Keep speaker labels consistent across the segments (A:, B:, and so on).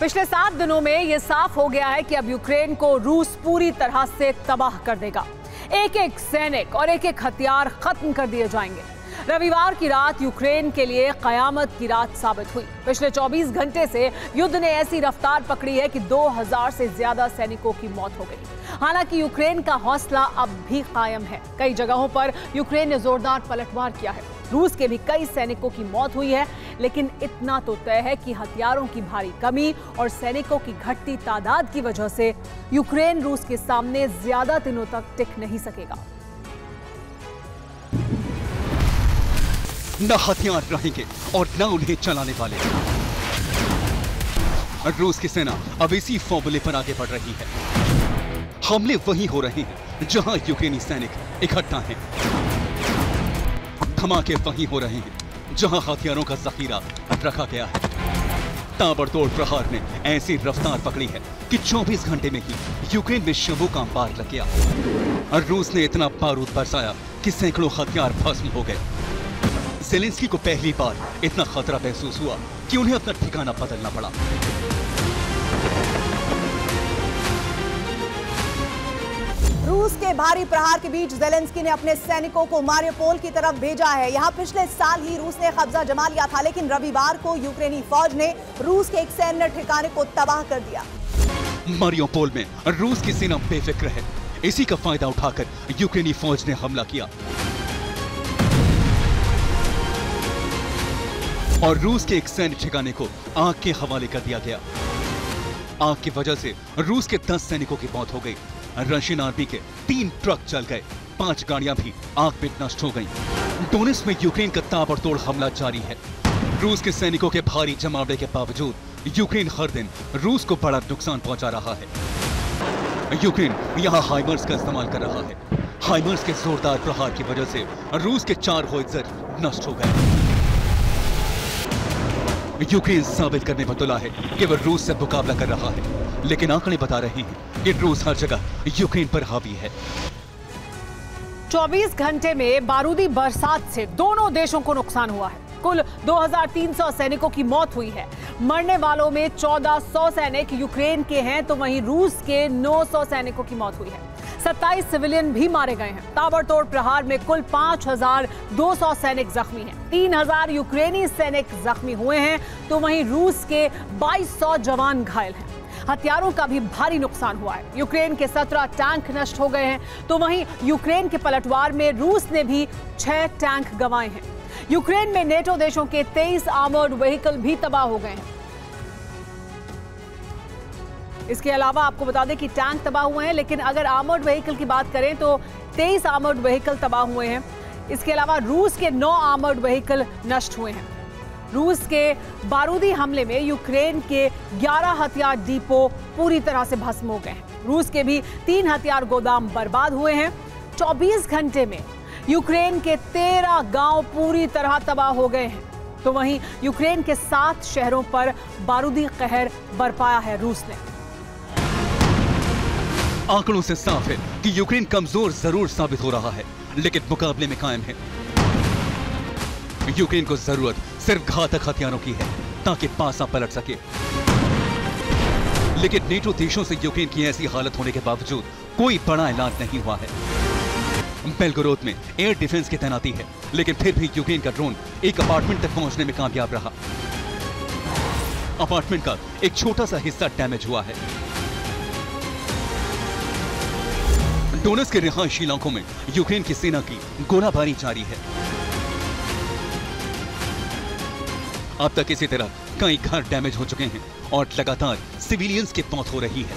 A: पिछले सात दिनों में यह साफ़ हो गया है कि अब यूक्रेन को रूस पूरी तरह से तबाह कर देगा। एक एक सैनिक और एक एक हथियार खत्म कर दिए जाएँगे। रविवार की रात यूक्रेन के लिए कयामत की रात साबित हुई। पिछले 24 घंटे से युद्ध ने ऐसी रफ्तार पकड़ी है कि 2000 से ज़्यादा सैनिकों की मौत हो गई। हालाँकि यूक्रेन का हौसला अब भी कायम है। कई जगहों पर यूक्रेन ने जोरदार पलटवार किया है। रूस के भी कई सैनिकों की मौत हुई है, लेकिन इतना तो तय है कि हथियारों की भारी कमी और सैनिकों की घटती तादाद की वजह से यूक्रेन रूस के सामने ज़्यादा दिनों तक टिक नहीं सकेगा।
B: न हथियार रहेंगे और न उन्हें चलाने वाले। रूस की सेना अब इसी फॉर्मूले पर आगे बढ़ रही है। हमले वही हो रहे हैं जहाँ यूक्रेनी सैनिक इकट्ठा हैं। धमाके वही हो रहे हैं, जहाँ हथियारों का जखीरा रखा गया है। ताबड़तोड़ प्रहार ने ऐसी रफ्तार पकड़ी है कि 24 घंटे में ही यूक्रेन में शवों का अंबार लग गया। और रूस ने इतना बारूद बरसाया कि सैकड़ों हथियार भस्म हो गए। जेलेंस्की को पहली बार इतना खतरा महसूस हुआ कि उन्हें अपना ठिकाना बदलना पड़ा।
C: रूस के भारी प्रहार के बीच जेलेंस्की ने अपने सैनिकों को मारियोपोल की तरफ़ भेजा है। यहाँ पिछले साल ही रूस ने कब्जा जमा लिया था, लेकिन रविवार को यूक्रेनी फौज ने रूस के एक सैन्य ठिकाने को तबाह कर दिया।
B: मारियोपोल में रूस की सेना बेफिक्र है। इसी का फ़ायदा उठाकर यूक्रेनी फौज ने हमला किया। और रूस के एक सैन्य ठिकाने को आग के हवाले कर दिया गया। आग की वजह से रूस के 10 सैनिकों की मौत हो गई। रशियन आर्मी के तीन ट्रक जल गए। पाँच गाड़ियाँ भी आग में नष्ट हो गईं। डोनेस में यूक्रेन का ताबड़तोड़ हमला जारी है। रूस के सैनिकों के भारी जमावड़े के बावजूद यूक्रेन हर दिन रूस को बड़ा नुकसान पहुँचा रहा है। यूक्रेन यहाँ हाइमर्स का इस्तेमाल कर रहा है। हाइमर्स के जोरदार प्रहार की वजह से रूस के चार होइजर नष्ट हो गए। यूक्रेन साबित करने पर तुला है कि वह रूस से मुकाबला कर रहा है, लेकिन आंकड़े बता रहे हैं कि रूस हर जगह यूक्रेन पर हावी है।
A: 24 घंटे में बारूदी बरसात से दोनों देशों को नुकसान हुआ है। कुल 2300 सैनिकों की मौत हुई है। मरने वालों में 1400 सैनिक यूक्रेन के हैं तो वहीं रूस के 900 सैनिकों की मौत हुई है। 27 सिविलियन भी मारे गए हैं। ताबड़तोड़ प्रहार में कुल 5200 सैनिक जख्मी हैं। 3000 यूक्रेनी सैनिक जख्मी हुए हैं तो वहीं रूस के 2200 जवान घायल हैं। हथियारों का भी भारी नुकसान हुआ है। यूक्रेन के 17 टैंक नष्ट हो गए हैं। तो वहीं यूक्रेन के पलटवार में रूस ने भी छह टैंक गंवाए हैं। यूक्रेन में नेटो देशों के 23 आर्मर्ड व्हीकल भी तबाह हो गए हैं। इसके अलावा आपको बता दें कि टैंक तबाह हुए हैं, लेकिन अगर आर्मर्ड व्हीकल की बात करें तो 23 आर्मर्ड व्हीकल तबाह हुए हैं। इसके अलावा रूस के नौ आर्मर्ड व्हीकल नष्ट हुए हैं। रूस के बारूदी हमले में यूक्रेन के 11 हथियार डिपो पूरी तरह से भस्म हो गए हैं। रूस के भी तीन हथियार गोदाम बर्बाद हुए हैं। 24 घंटे में यूक्रेन के 13 गाँव पूरी तरह तबाह हो गए हैं। तो वहीं यूक्रेन के सात शहरों पर बारूदी कहर बरपाया है रूस ने।
B: आंकड़ों से साफ़ है कि यूक्रेन कमज़ोर ज़रूर साबित हो रहा है, लेकिन मुकाबले में कायम है। यूक्रेन को ज़रूरत सिर्फ़ घातक हथियारों की है, ताकि पासा पलट सके। लेकिन नेटो देशों से यूक्रेन की ऐसी हालत होने के बावजूद कोई बड़ा ऐलान नहीं हुआ है। बेलगोरोद में एयर डिफेंस की तैनाती है, लेकिन फिर भी यूक्रेन का ड्रोन एक अपार्टमेंट तक पहुँचने में कामयाब रहा। अपार्टमेंट का एक छोटा सा हिस्सा डैमेज हुआ है। डोनस के रिहायशी इलाकों में यूक्रेन की सेना की गोलाबारी जारी है। अब तक इसी तरह कई घर डैमेज हो चुके हैं और लगातार सिविलियंस की मौत हो रही है।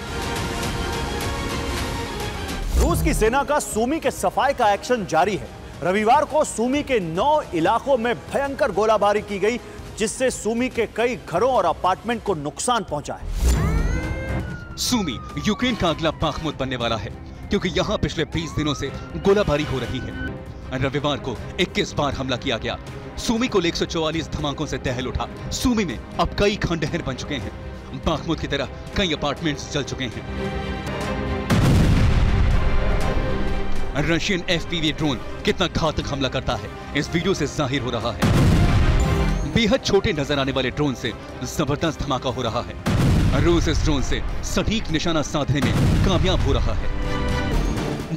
D: रूस की सेना का सूमी के सफ़ाई का एक्शन जारी है। रविवार को सूमी के नौ इलाकों में भयंकर गोलाबारी की गई जिससे सूमी के कई घरों और अपार्टमेंट को नुकसान पहुँचा है।
B: सूमी यूक्रेन का अगला बाखमुद बनने वाला है क्योंकि यहाँ पिछले 20 दिनों से गोलाबारी हो रही है। रविवार को 21 बार हमला किया गया। सूमी को 144 धमाकों से दहल उठा। सूमी में अब कई खंडहर बन चुके हैं। बाखमुद की तरह कई अपार्टमेंट्स जल चुके हैं। रशियन एफपीवी ड्रोन कितना घातक हमला करता है, इस वीडियो से ज़ाहिर हो रहा है। बेहद छोटे नज़र आने वाले ड्रोन से ज़बरदस्त धमाका हो रहा है। रूस इस ड्रोन से सटीक निशाना साधने में कामयाब हो रहा है।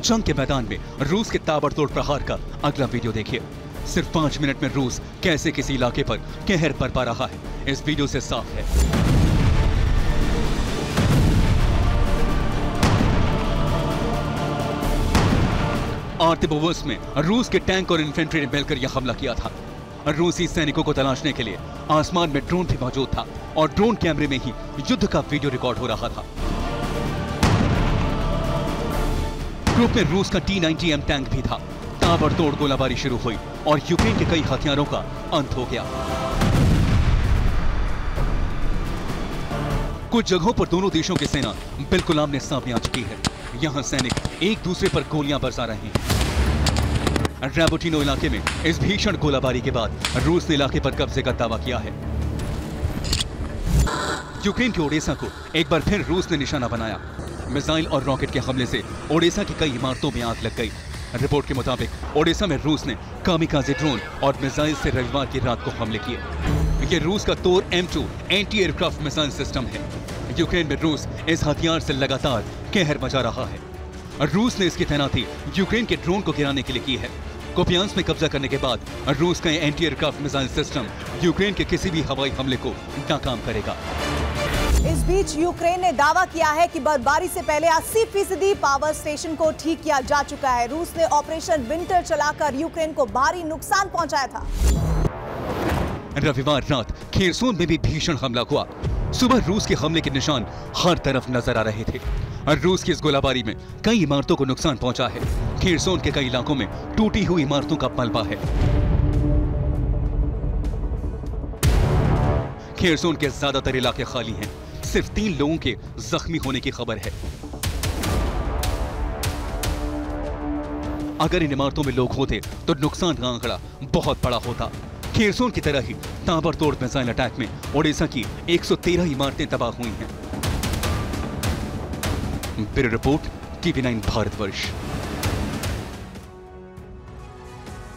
B: जंग के मैदान में रूस के ताबड़तोड़ प्रहार का अगला वीडियो देखिए। सिर्फ़ पाँच मिनट में रूस कैसे किसी इलाके पर कहर बरपा रहा है। इस वीडियो से साफ़ है। आर्टिबोवर्स में रूस के टैंक और इन्फेंट्री ने मिलकर यह हमला किया था। रूसी सैनिकों को तलाशने के लिए आसमान में ड्रोन भी मौजूद था और ड्रोन कैमरे में ही युद्ध का वीडियो रिकॉर्ड हो रहा था। ग्रुप में रूस का टी नाइनटी एम टैंक भी था। ताबड़तोड़ गोलाबारी शुरू हुई और यूक्रेन के कई हथियारों का अंत हो गया। कुछ जगहों पर दोनों देशों की सेना बिल्कुल आमने सामने आ चुकी है। यहाँ सैनिक एक दूसरे पर गोलियाँ बरसा रहे हैं। रैबोटिनो इलाके में इस भीषण गोलाबारी के बाद रूस ने इलाके पर कब्जे का दावा किया है। यूक्रेन के ओडेसा को एक बार फिर रूस ने निशाना बनाया। मिसाइल और रॉकेट के हमले से ओडेसा की कई इमारतों में आग लग गई। रिपोर्ट के मुताबिक, ओडिशा में रूस ने कामिकाजे ड्रोन और मिसाइल से रविवार की रात को हमले किए। ये रूस का Tor M2 anti aircraft missile system है। यूक्रेन में रूस इस हथियार से लगातार कहर मचा रहा है। रूस ने इसकी तैनाती यूक्रेन के ड्रोन को गिराने के लिए की है। कोपियांस में कब्जा करने के बाद रूस का anti aircraft missile system Ukraine के किसी भी हवाई हमले को नाकाम करेगा।
C: इस बीच यूक्रेन ने दावा किया है कि बर्फबारी से पहले 80 फ़ीसदी पावर स्टेशन को ठीक किया जा चुका है। रूस ने ऑपरेशन विंटर चलाकर यूक्रेन को भारी नुकसान पहुँचाया था।
B: रविवार रात खेरसोन में भी भीषण हमला हुआ। सुबह रूस के हमले के निशान हर तरफ़ नज़र आ रहे थे। और रूस की इस गोलाबारी में कई इमारतों को नुकसान पहुँचा है। खेरसोन के कई इलाकों में टूटी हुई इमारतों का मलबा है। खेरसोन के ज़्यादातर इलाके खाली हैं। सिर्फ़ तीन लोगों के जख्मी होने की खबर है। अगर इन इमारतों में लोग होते तो नुकसान का आंकड़ा बहुत बड़ा होता। खेरसोन की तरह ही ताबड़तोड़ मिसाइल अटैक में ओडिशा की 113 इमारतें तबाह हुई हैं। Bureau report, TV nine Bharatvarsh.